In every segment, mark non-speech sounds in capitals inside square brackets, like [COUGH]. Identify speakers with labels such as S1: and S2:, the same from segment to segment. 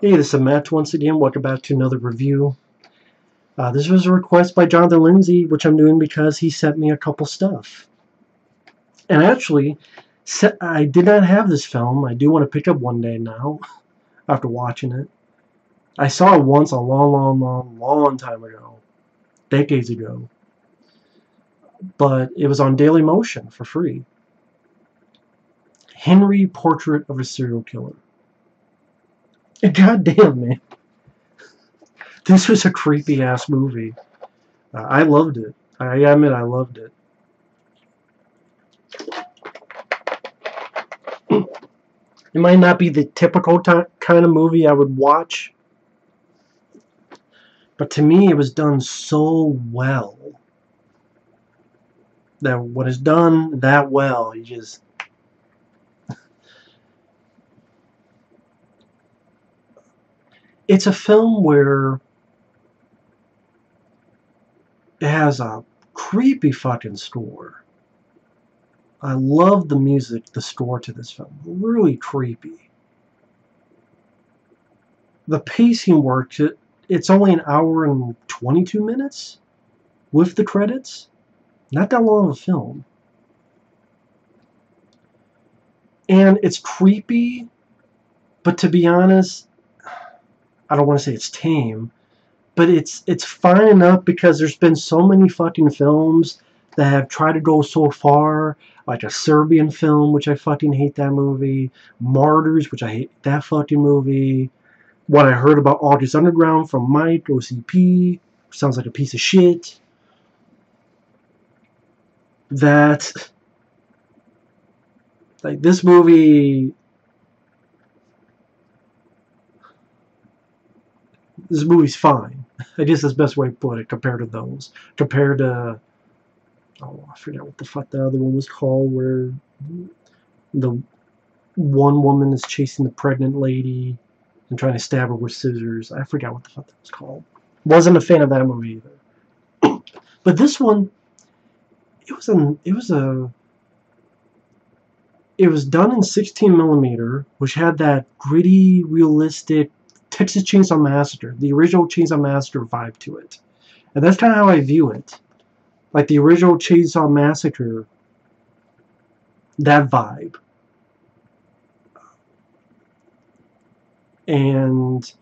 S1: Hey, this is Matt once again. Welcome back to another review. Uh, this was a request by Jonathan Lindsay, which I'm doing because he sent me a couple stuff. And actually, I did not have this film. I do want to pick up one day now, [LAUGHS] after watching it. I saw it once a long, long, long, long time ago. Decades ago. But it was on Daily Motion for free. Henry Portrait of a Serial Killer. [LAUGHS] God damn, man. This was a creepy ass movie. Uh, I loved it. I admit I loved it. [CLEARS THROAT] it might not be the typical kind of movie I would watch, but to me it was done so well that what is done that well, you just it's a film where it has a creepy fucking score. I love the music, the score to this film. Really creepy. The pacing works. It, it's only an hour and 22 minutes with the credits. Not that long of a film. And it's creepy, but to be honest, I don't want to say it's tame, but it's it's fine enough because there's been so many fucking films that have tried to go so far, like a Serbian film, which I fucking hate that movie, Martyrs, which I hate that fucking movie, what I heard about August Underground from Mike, OCP, sounds like a piece of shit. That, like, this movie this movie's fine. I guess that's the best way to put it compared to those. Compared to, oh, I forget what the fuck the other one was called, where the one woman is chasing the pregnant lady and trying to stab her with scissors. I forgot what the fuck that was called. Wasn't a fan of that movie either. [CLEARS THROAT] but this one, it was an, it was a, it was done in 16 millimeter, which had that gritty, realistic Texas Chainsaw Massacre, the original Chainsaw Massacre vibe to it. And that's kind of how I view it. Like the original Chainsaw Massacre, that vibe. And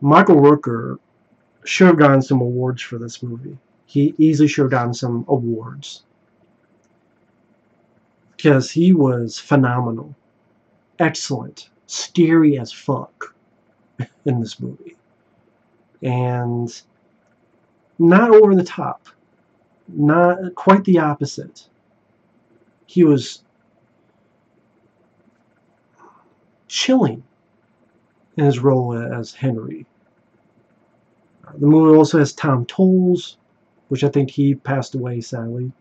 S1: Michael Rooker should have gotten some awards for this movie. He easily should have gotten some awards. Because he was phenomenal. Excellent. Scary as fuck in this movie. And not over the top. Not quite the opposite. He was chilling in his role as Henry. The movie also has Tom Towles, which I think he passed away sadly,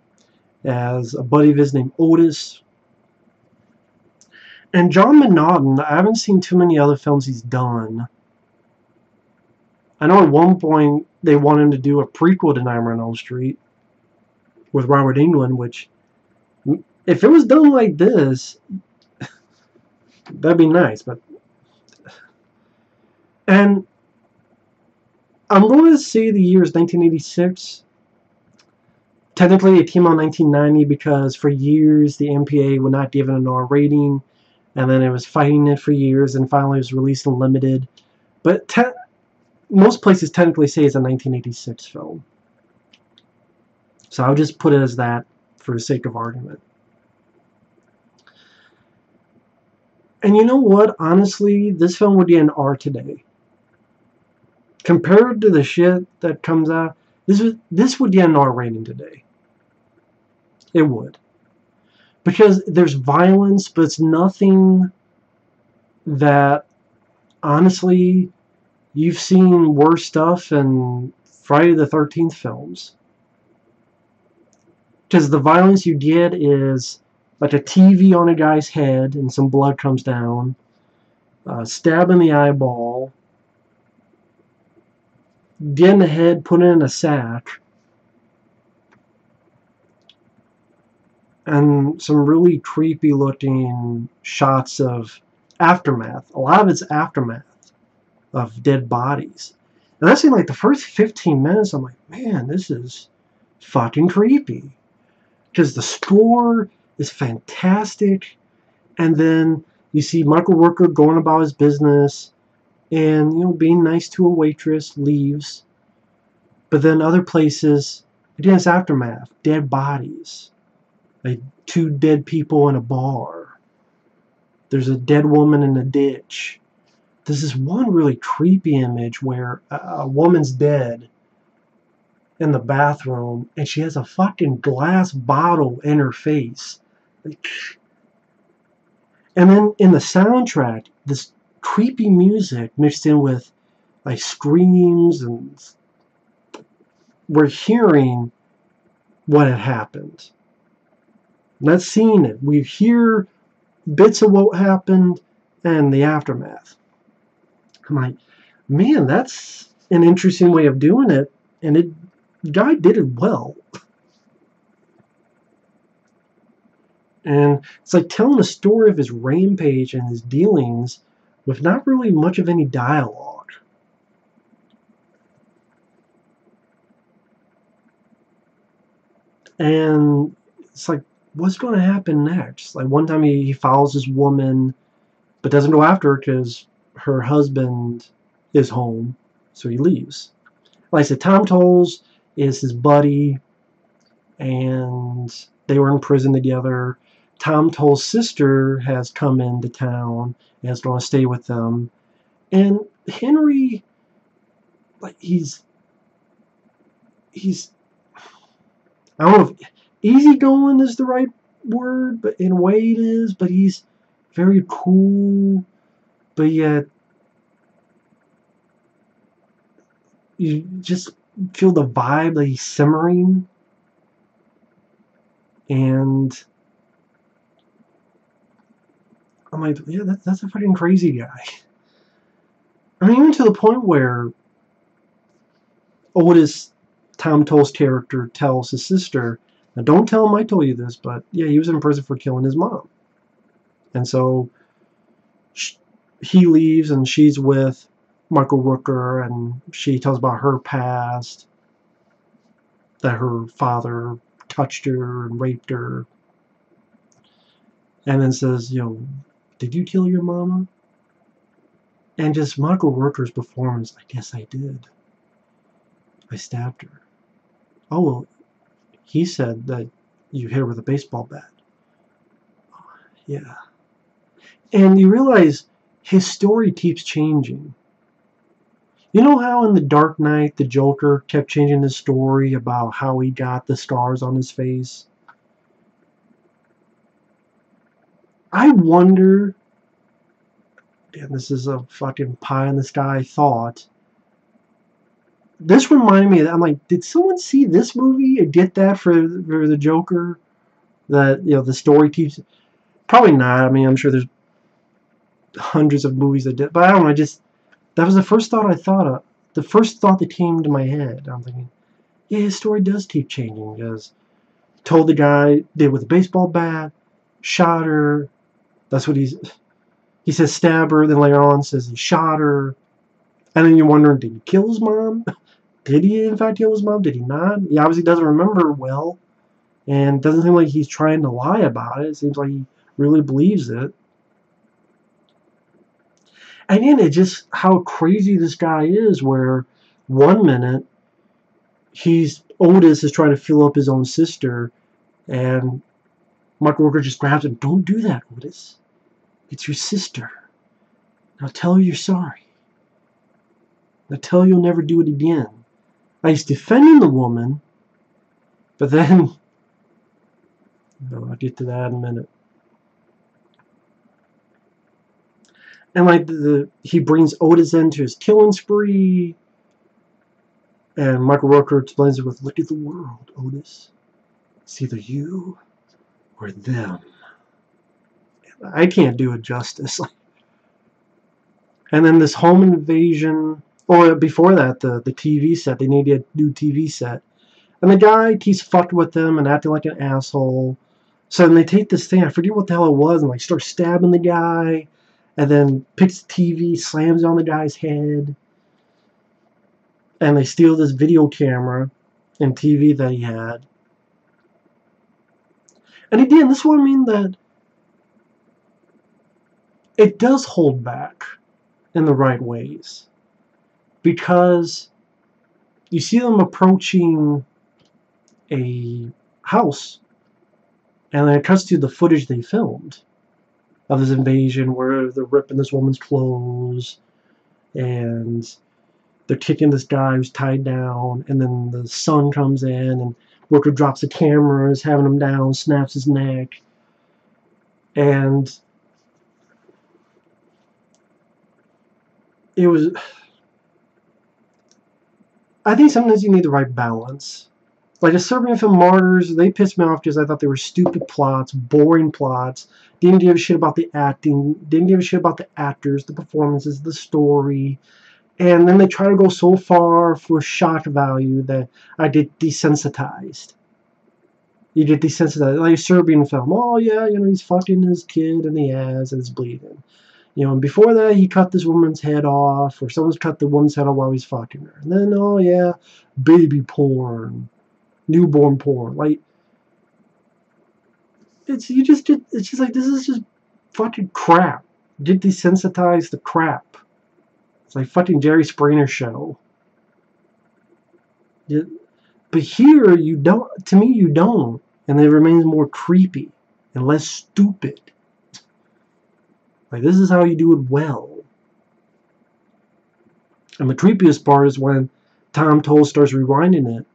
S1: as a buddy of his named Otis, and John McNaughton, I haven't seen too many other films he's done. I know at one point they wanted to do a prequel to Nightmare on Elm Street with Robert Englund, which, if it was done like this, that'd be nice. But and I'm going to say the year is 1986. Technically, it came out in 1990 because for years the MPA would not give it an R rating and then it was fighting it for years, and finally it was released in limited. But most places technically say it's a 1986 film. So I'll just put it as that for the sake of argument. And you know what? Honestly, this film would be an R today. Compared to the shit that comes out, this would this would get an R rating today. It would because there's violence, but it's nothing that honestly you've seen worse stuff in Friday the 13th films. Because the violence you get is like a TV on a guy's head and some blood comes down, uh, stab in the eyeball, get in the head, put in a sack, and some really creepy looking shots of aftermath. A lot of it's aftermath. of dead bodies. And that's in like the first 15 minutes. I'm like, man, this is fucking creepy. Because the score is fantastic. And then you see Michael Rooker going about his business and, you know, being nice to a waitress, leaves. But then other places, it has aftermath, dead bodies. Like two dead people in a bar. There's a dead woman in a ditch there's this one really creepy image where a, a woman's dead in the bathroom and she has a fucking glass bottle in her face. And then in the soundtrack, this creepy music mixed in with like screams and we're hearing what had happened. Not seeing it. We hear bits of what happened and the aftermath. I'm like, man, that's an interesting way of doing it, and it guy did it well. And it's like telling a story of his rampage and his dealings with not really much of any dialogue. And it's like, what's going to happen next? Like one time he, he follows this woman, but doesn't go after her because her husband is home, so he leaves. Like I said, Tom Towles is his buddy, and they were in prison together. Tom Towles' sister has come into town and is going to stay with them. And Henry, like, he's, he's, I don't know if easygoing is the right word, but in a way it is, but he's very cool but yet you just feel the vibe that he's simmering and I'm like, yeah, that, that's a fucking crazy guy. I mean, even to the point where Otis, Tom Towles' character, tells his sister, now don't tell him I told you this, but yeah, he was in prison for killing his mom. And so he leaves and she's with Michael Rooker and she tells about her past that her father touched her and raped her. And then says you know did you kill your mama? And just Michael Rooker's performance I guess I did. I stabbed her. Oh well he said that you hit her with a baseball bat yeah and you realize his story keeps changing. You know how in The Dark Knight the Joker kept changing his story about how he got the scars on his face? I wonder, and this is a fucking pie in the sky thought, this reminded me that I'm like, did someone see this movie and get that for, for the Joker? That, you know, the story keeps, probably not. I mean, I'm sure there's hundreds of movies that did. But I don't know. I just that was the first thought I thought of. The first thought that came to my head. I'm thinking, yeah, his story does keep changing because told the guy did with a baseball bat, shot her. That's what he's. He says stab her. Then later on says he shot her. And then you're wondering, did he kill his mom? [LAUGHS] Did he in fact kill his mom? Did he not? He obviously doesn't remember well. And doesn't seem like he's trying to lie about it. It seems like he really believes it. And then it just how crazy this guy is where one minute he's Otis is trying to fill up his own sister and Michael Rooker just grabs him. Don't do that, Otis. It's your sister. Now tell her you're sorry. Now tell her you'll never do it again. He's defending the woman, but then, [LAUGHS] I'll get to that in a minute. and like the he brings Otis into his killing spree. And Michael Rooker explains it with, "Look at the world, Otis. It's either you or them." I can't do it justice. [LAUGHS] and then this home invasion, or before that, the the TV set. They needed a new TV set, and the guy keeps fucked with them and acting like an asshole. So then they take this thing, I forget what the hell it was, and like start stabbing the guy and then picks the TV, slams it on the guy's head, and they steal this video camera and TV that he had. And again, this I mean that it does hold back in the right ways. Because you see them approaching a house and then it cuts to the footage they filmed of this invasion where they're ripping this woman's clothes and they're kicking this guy who's tied down and then the son comes in and Rooker drops the cameras, having him down, snaps his neck and it was I think sometimes you need the right balance like a Serbian film Martyrs, they pissed me off because I thought they were stupid plots, boring plots, didn't give a shit about the acting, didn't give a shit about the actors, the performances, the story, and then they try to go so far for shock value that I did desensitized. You get desensitized, like a Serbian film. Oh yeah, you know he's fucking his kid in the ass and it's bleeding. You know, and before that he cut this woman's head off, or someone's cut the woman's head off while he's fucking her. And then oh yeah, baby porn newborn porn. Like, it's you just get. It's just like this is just fucking crap. Get desensitized to crap. It's like fucking Jerry Springer show. But here you don't. To me, you don't, and it remains more creepy and less stupid. Like this is how you do it well. And the creepiest part is when Tom Towles starts rewinding it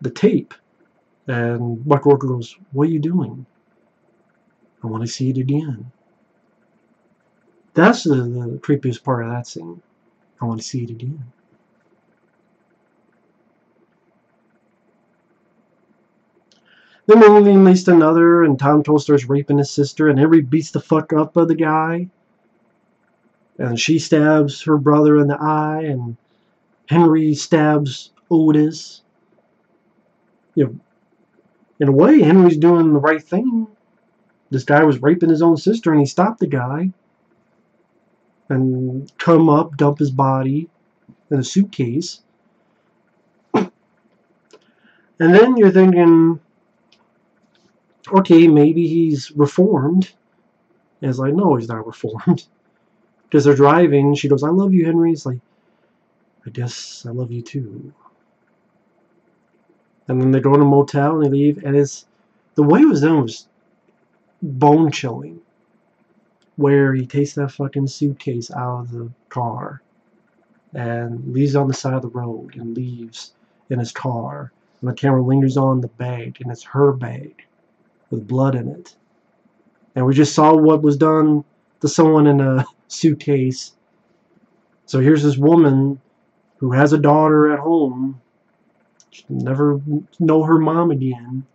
S1: the tape. And Buck Rooker goes, What are you doing? I want to see it again. That's the, the creepiest part of that scene. I want to see it again. Then movie leads another, and Tom Towles starts raping his sister, and Henry beats the fuck up of the guy. And she stabs her brother in the eye, and Henry stabs Otis you know, in a way, Henry's doing the right thing. This guy was raping his own sister, and he stopped the guy and come up, dump his body in a suitcase. [COUGHS] and then you're thinking, okay, maybe he's reformed. And it's like, no, he's not reformed. [LAUGHS] Because they're driving, she goes, I love you, Henry. It's like, I guess I love you too and then they go in a motel and they leave and it's the way it was done was bone chilling where he takes that fucking suitcase out of the car and leaves on the side of the road and leaves in his car and the camera lingers on the bag and it's her bag with blood in it and we just saw what was done to someone in a [LAUGHS] suitcase so here's this woman who has a daughter at home She'll never know her mom again.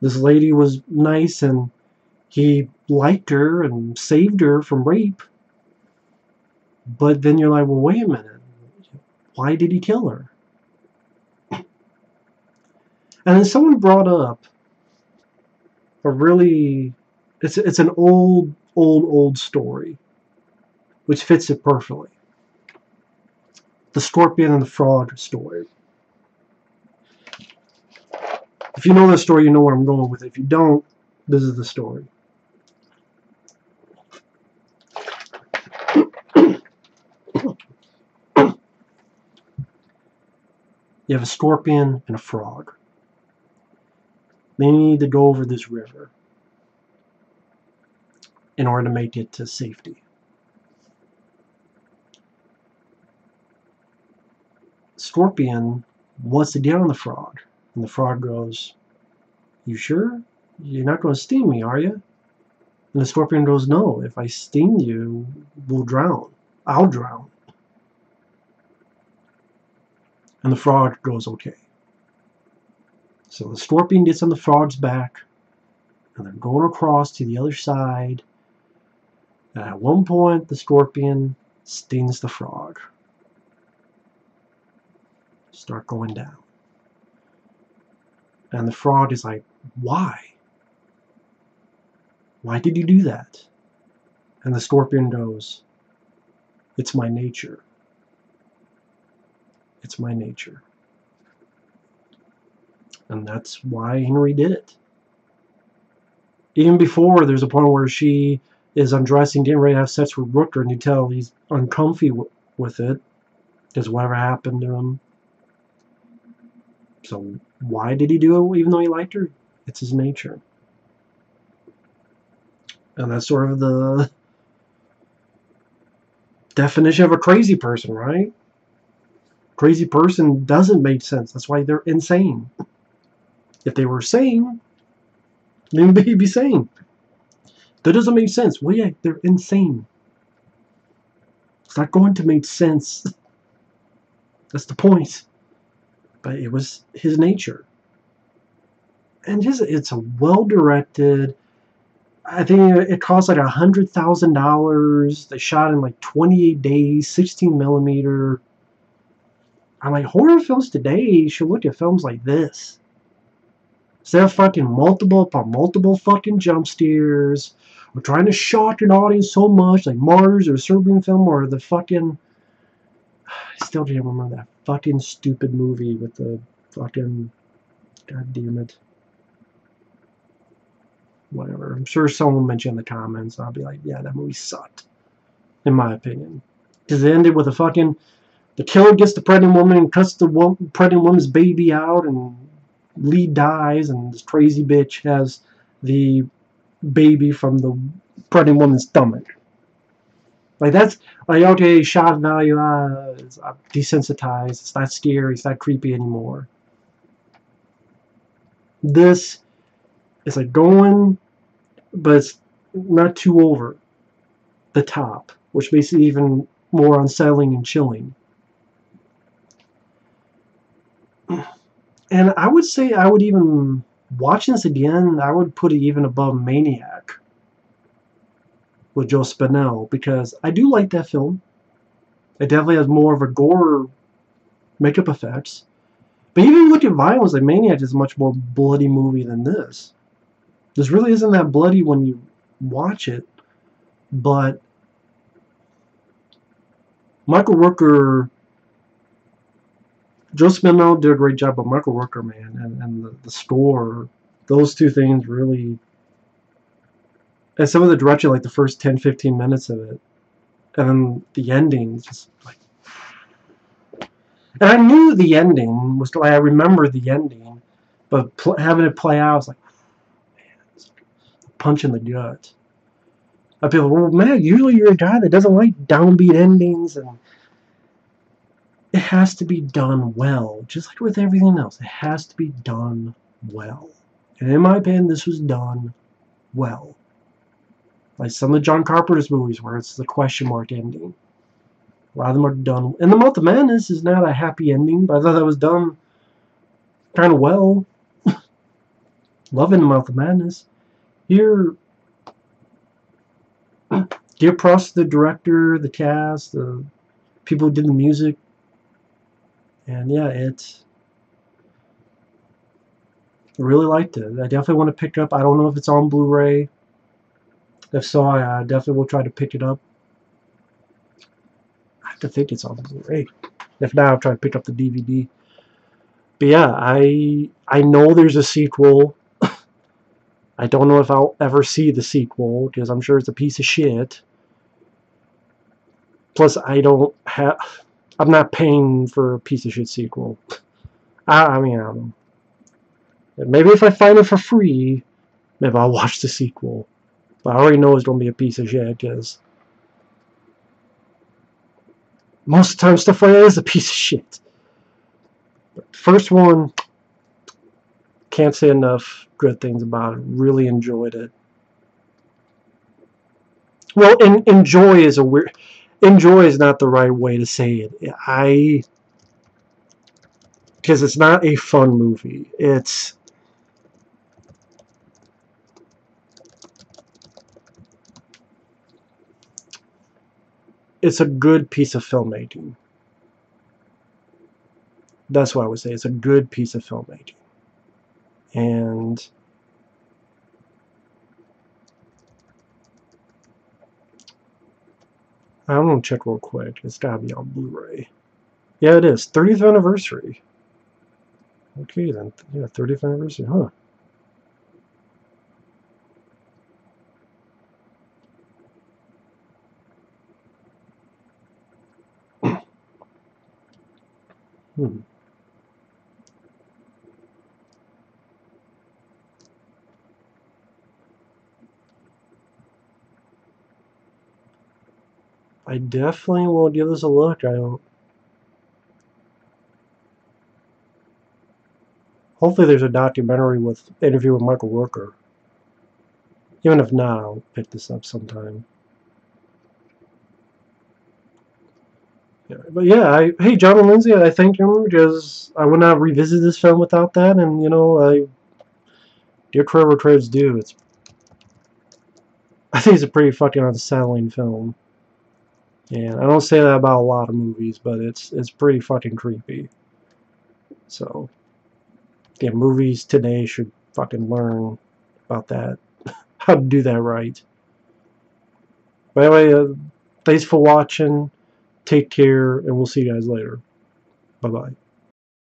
S1: This lady was nice and he liked her and saved her from rape. But then you're like, well, wait a minute. Why did he kill her? And then someone brought up a really, it's, it's an old, old, old story, which fits it perfectly the scorpion and the frog story. If you know the story, you know where I'm going with it. If you don't, this is the story. [CLEARS THROAT] You have a scorpion and a frog. They need to go over this river in order to make it to safety. scorpion wants to get on the frog. And the frog goes, You sure? You're not going to sting me, are you? And the scorpion goes, No, if I sting you, we'll drown. I'll drown. And the frog goes, Okay. So the scorpion gets on the frog's back, and they're going across to the other side. And at one point, the scorpion stings the frog start going down. And the frog is like, why? Why did you do that? And the scorpion goes, It's my nature. It's my nature. And that's why Henry did it. Even before, there's a point where she is undressing, getting ready to have sex with Rooker, and you tell he's uncomfy with it because whatever happened to him. So why did he do it even though he liked her? It's his nature. And that's sort of the definition of a crazy person, right? Crazy person doesn't make sense. That's why they're insane. If they were sane, then [LAUGHS] they'd be sane. That doesn't make sense. Well, yeah, they're insane. It's not going to make sense. [LAUGHS] That's the point. But it was his nature. And just, it's a well-directed, I think it cost like a hundred thousand dollars. They shot in like 28 days, 16 millimeter. I'm like, horror films today should look at films like this. Instead of fucking multiple upon multiple fucking jump scares, or trying to shock an audience so much, like Martyrs or Serbian film, or the fucking. [SIGHS] I still can't remember that fucking stupid movie with the fucking. God damn it whatever. I'm sure someone will mention in the comments. I'll be like, yeah, that movie sucked, in my opinion. Because it ended with a fucking, the killer gets the pregnant woman and cuts the wo pregnant woman's baby out, and Lee dies, and this crazy bitch has the baby from the pregnant woman's stomach. Like that's like okay, shot value, uh, uh, desensitized. It's not scary. It's not creepy anymore. This is like going but it's not too over the top, which makes it even more unsettling and chilling. [CLEARS THROAT] And I would say I would even, watching this again, I would put it even above Maniac with Joe Spinell because I do like that film. It definitely has more of a gore makeup effects. But even look at violence, like Maniac is a much more bloody movie than this. This really isn't that bloody when you watch it, but Michael Rooker, Joe Spinell did a great job, but Michael Rooker, man, and, and the, the score, those two things really, and some of the direction, like the first 10, 15 minutes of it, and then the ending, just like, and I knew the ending was like I remember the ending, but having it play out, I was like, punch in the gut. I feel, well, man, usually you're a guy that doesn't like downbeat endings, and it has to be done well, just like with everything else. It has to be done well. And in my opinion, this was done well. Like some of John Carpenter's movies where it's the question mark ending. A lot of them are done. And The Mouth of Madness is not a happy ending, but I thought that was done kind of well. [LAUGHS] Loving The Mouth of Madness. Here, [CLEARS THROAT] props to the director, the cast, the people who did the music. And yeah, it's really liked it. I definitely want to pick up. I don't know if it's on Blu-ray. If so, I definitely will try to pick it up. I have to think it's on Blu-ray. If not, I'll try to pick up the DVD. But yeah, I I know there's a sequel. [COUGHS] I don't know if I'll ever see the sequel, because I'm sure it's a piece of shit. Plus, I don't have... I'm not paying for a piece of shit sequel. I, I mean. Maybe if I find it for free, maybe I'll watch the sequel. But I already know it's going to be a piece of shit, because... Most of the time, stuff like that is a piece of shit. But first one, can't say enough good things about it. Really enjoyed it. Well, in, enjoy is a weird... Enjoy is not the right way to say it. I... Because it's not a fun movie. It's... It's a good piece of filmmaking. That's what I would say. It's a good piece of filmmaking and I'm gonna check real quick. It's gotta be on Blu-ray. Yeah, it is. 30th anniversary. Okay then. Yeah, 30th anniversary, huh? [CLEARS THROAT] hmm. I definitely will give this a look. I don't. Hopefully, there's a documentary with interview with Michael Rooker. Even if not, I'll pick this up sometime. Yeah, but yeah, I, hey Jonathan Lindsay, I thank you because I would not revisit this film without that, and you know, I dear Trevor Traves do. It's I think it's a pretty fucking unsettling film. And I don't say that about a lot of movies, but it's it's pretty fucking creepy. So, yeah, movies today should fucking learn about that, [LAUGHS] how to do that right. But anyway, uh, thanks for watching. Take care, and we'll see you guys later. Bye-bye.